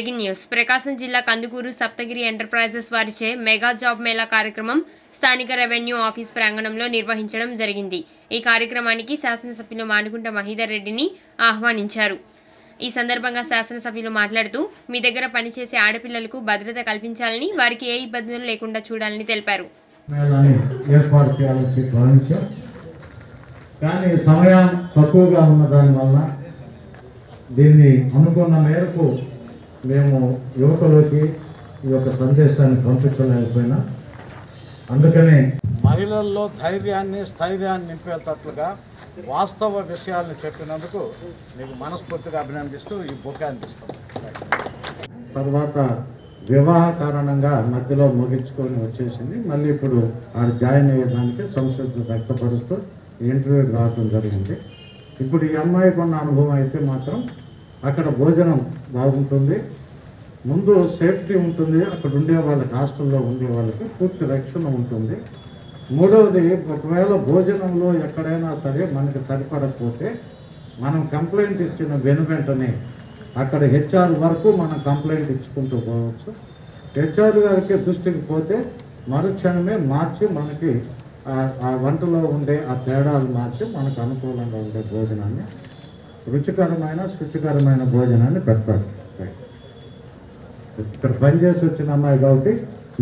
Breaking news. ప్రకాశం జిల్లా Kandukur Saptagiri enterprises వారిచే mega job mela కార్యక్రమం స్థానిక రెవెన్యూ ఆఫీస్ ప్రాంగణంలో నిర్వహించడం జరిగింది. ఈ కార్యక్రమానికి శాసనసభ్యులు మానుకుంట మహీధర్ రెడ్డిని ఆహ్వానించారు. ఈ సందర్భంగా శాసనసభ్యులు మాట్లాడుతూ మీ దగ్గర పనిచేసే ఆడపిల్లలకు భద్రత కల్పించాలని వారికి ఏ ఇబ్బందులు లేకుండా చూడాలని తెలిపారు. కానీ సమయం తక్కువగా ఉన్న దానివల్ల దీన్ని అనుకున్న మేరకు మేము యువకులకి ఈ యొక్క సందేశాన్ని పంపించలేకపోయినా అందుకనే మహిళల్లో ధైర్యాన్ని స్థైర్యాన్ని నింపేటట్లుగా వాస్తవ విషయాల్ని చెప్పినందుకు నీకు మనస్ఫూర్తిగా అభినందిస్తూ ఈ బుక్ అందిస్తాం తర్వాత వివాహ కారణంగా మధ్యలో ముగించుకొని వచ్చేసింది. మళ్ళీ ఇప్పుడు ఆడ జాయిన్ అయ్యేదానికి సంసిద్ధత వ్యక్తపరుస్తూ ఇంటర్వ్యూ రావడం జరిగింది. ఇప్పుడు ఈ అమ్మాయికి ఉన్న అనుభవం అయితే మాత్రం అక్కడ భోజనం బాగుంటుంది. ముందు సేఫ్టీ ఉంటుంది. అక్కడ ఉండే వాళ్ళకి హాస్టల్లో ఉండే వాళ్ళకి పూర్తి రక్షణ ఉంటుంది. మూడవది ఒకవేళ భోజనంలో ఎక్కడైనా సరే మనకి సరిపడకపోతే మనం కంప్లైంట్ ఇచ్చిన వెను వెంటనే అక్కడ హెచ్ఆర్ వరకు మనం కంప్లైంట్ ఇచ్చుకుంటూ పోవచ్చు. హెచ్ఆర్ గారికి దృష్టికి పోతే మరుక్షణమే మార్చి మనకి ఆ- ఆ వంటలో ఉండే ఆ తేడాలు మార్చి మనకు అనుకూలంగా ఉండే భోజనాన్ని రుచికరమైన శుచికరమైన భోజనాన్ని పెడతారు. ఇక్కడ పనిచేసి వచ్చిన అమ్మాయి కాబట్టి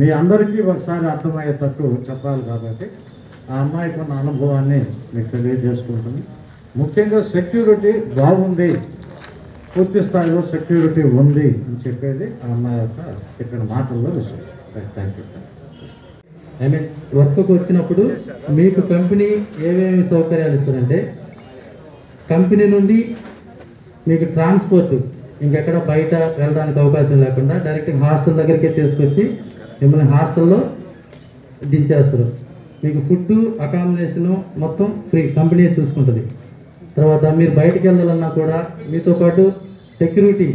మీ అందరికీ ఒకసారి అర్థమయ్యేటట్టు చెప్పాలి కాబట్టి ఆ అమ్మాయికి ఉన్న అనుభవాన్ని మీకు తెలియజేసుకుంటుంది. ముఖ్యంగా సెక్యూరిటీ బాగుంది పూర్తి స్థాయిలో సెక్యూరిటీ ఉంది అని చెప్పేది ఆ అమ్మాయి యొక్క ఇక్కడ మాటల్లో విషయం థ్యాంక్ యూ ఐ మీన్ వర్క్కి వచ్చినప్పుడు మీకు కంపెనీ ఏమేమి సౌకర్యాలు ఇస్తారంటే కంపెనీ నుండి మీకు ట్రాన్స్పోర్ట్ ఇంకెక్కడ బయట వెళ్ళడానికి అవకాశం లేకుండా డైరెక్ట్ హాస్టల్ దగ్గరికి తీసుకొచ్చి మిమ్మల్ని హాస్టల్లో దించేస్తారు. మీకు ఫుడ్ అకామిడేషను మొత్తం ఫ్రీ కంపెనీ చూసుకుంటుంది. తర్వాత మీరు బయటికి వెళ్ళాలన్నా కూడా మీతో పాటు సెక్యూరిటీ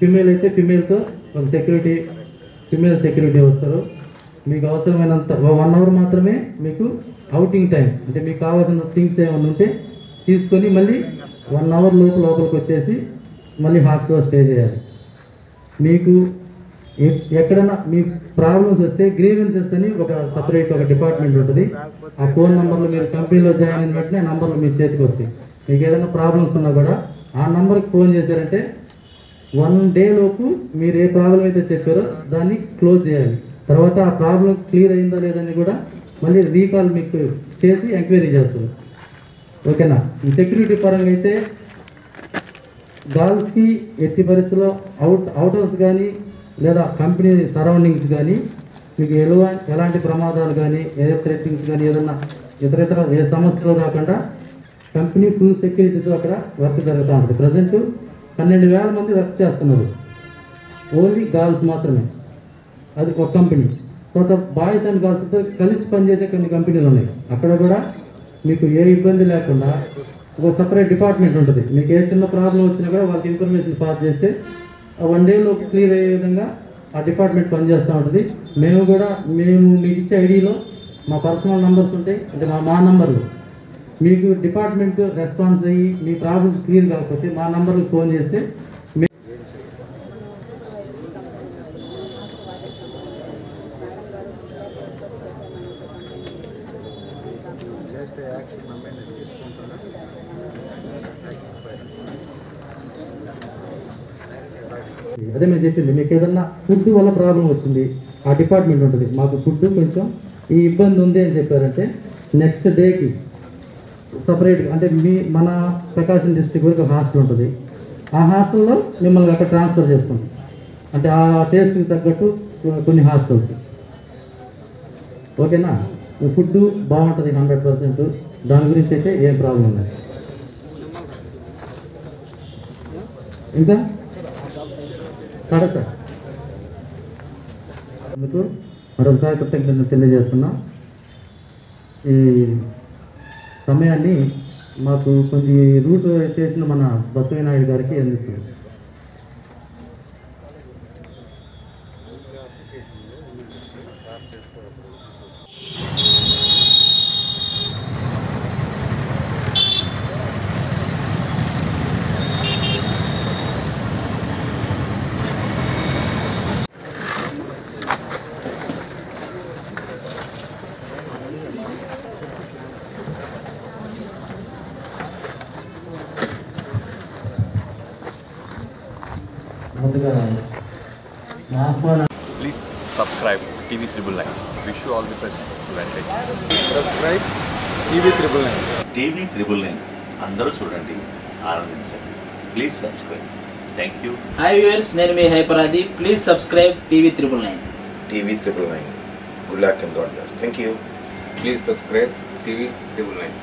ఫిమేల్ అయితే ఫిమేల్తో ఒక సెక్యూరిటీ ఫిమేల్ సెక్యూరిటీ వస్తారు. మీకు అవసరమైనంత వన్ అవర్ మాత్రమే మీకు అవుటింగ్ టైం అంటే మీకు కావాల్సిన థింగ్స్ ఏమైనా ఉంటే తీసుకొని మళ్ళీ వన్ అవర్ లోపు లోపలికి వచ్చేసి మళ్ళీ హాస్టల్లో స్టే చేయాలి. మీకు ఎ- ఎక్కడైనా మీ ప్రాబ్లమ్స్ వస్తే గ్రీవెన్సెస్ అని ఒక సపరేట్ ఒక డిపార్ట్మెంట్ ఉంటుంది. ఆ ఫోన్ నెంబర్లు మీరు కంపెనీలో జాయిన్ అయిన వెంటనే ఆ నంబర్లు మీ చేతికి వస్తాయి. మీకు ఏదైనా ప్రాబ్లమ్స్ ఉన్నా కూడా ఆ నంబర్కి ఫోన్ చేశారంటే వన్ డే లోపు మీరు ఏ ప్రాబ్లం అయితే చెప్పారో దాన్ని క్లోజ్ చేయాలి. తర్వాత ఆ ప్రాబ్లం క్లియర్ అయిందా లేదని కూడా మళ్ళీ రీకాల్ మీకు చేసి ఎంక్వైరీ చేస్తారు. ఓకేనా? ఈ సెక్యూరిటీ పరంగా అయితే గర్ల్స్కి ఎట్టి పరిస్థితుల్లో అవుట్ అవుటర్స్ కానీ లేదా కంపెనీ సరౌండింగ్స్ కానీ మీకు ఎలువ ఎలాంటి ప్రమాదాలు కానీ ఏ థ్రెట్టింగ్స్ కానీ ఏదన్నా ఇతర ఇతర ఏ సమస్యలు రాకుండా కంపెనీ ఫుల్ సెక్యూరిటీతో అక్కడ వర్క్ జరుగుతూ ఉంటుంది. ప్రజెంట్ పన్నెండు వేల మంది వర్క్ చేస్తున్నారు. ఓన్లీ గర్ల్స్ మాత్రమే. అది ఒక కంపెనీ తర్వాత బాయ్స్ అండ్ గర్ల్స్తో కలిసి పనిచేసే కొన్ని కంపెనీలు ఉన్నాయి. అక్కడ కూడా మీకు ఏ ఇబ్బంది లేకుండా ఒక సపరేట్ డిపార్ట్మెంట్ ఉంటుంది. మీకు ఏ చిన్న ప్రాబ్లం వచ్చినా కూడా వాళ్ళకి ఇన్ఫర్మేషన్ పాస్ చేస్తే వన్ డేలో క్లియర్ అయ్యే విధంగా ఆ డిపార్ట్మెంట్ పనిచేస్తూ ఉంటుంది. మేము కూడా మేము మీకు ఇచ్చే ఐడిలో మా పర్సనల్ నంబర్స్ ఉంటాయి. అంటే మా మా నంబర్లు మీకు డిపార్ట్మెంట్ రెస్పాన్స్ అయ్యి మీ ప్రాబ్లమ్స్ క్లియర్ కాకపోతే మా నంబర్కి ఫోన్ చేస్తే మే- యాక్షన్ నమ్మే నేను తీసుకుంటాను. అదే మేము చెప్పింది మీకు ఏదన్నా ఫుడ్ వల్ల ప్రాబ్లం వచ్చింది ఆ డిపార్ట్మెంట్ ఉంటుంది మాకు ఫుడ్ కొంచెం ఈ ఇబ్బంది ఉంది అని చెప్పారంటే నెక్స్ట్ డేకి సపరేట్ అంటే మీ మన ప్రకాశం డిస్ట్రిక్ట్ వరకు హాస్టల్ ఉంటుంది. ఆ హాస్టల్లో మిమ్మల్ని అక్కడ ట్రాన్స్ఫర్ చేస్తాం. అంటే ఆ టేస్ట్కి తగ్గట్టు కొన్ని హాస్టల్స్ ఓకేనా? ఫుడ్ బాగుంటుంది హండ్రెడ్ పర్సెంట్. దాని గురించి అయితే ఏం ప్రాబ్లం లేదు. ఇంకా? కాదా అందుకు మరొకసారి కృతజ్ఞతలు తెలియజేస్తున్నా. ఈ సమయాన్ని మాకు కొంచెం రూట్ చేసిన మన బసవయ్య నాయుడు గారికి అందిస్తున్నాం. నా ఆహ్వానం Please subscribe TV Triple Nine. Wish you all the best. Advantage. Subscribe TV triple nine TV triple nine అందరూ చూడండి. ఆనందించండి. Please subscribe thank you hi viewers నేను మీ Hyper Aadi please subscribe TV triple nine TV triple nine good luck and God bless thank you please subscribe TV triple nine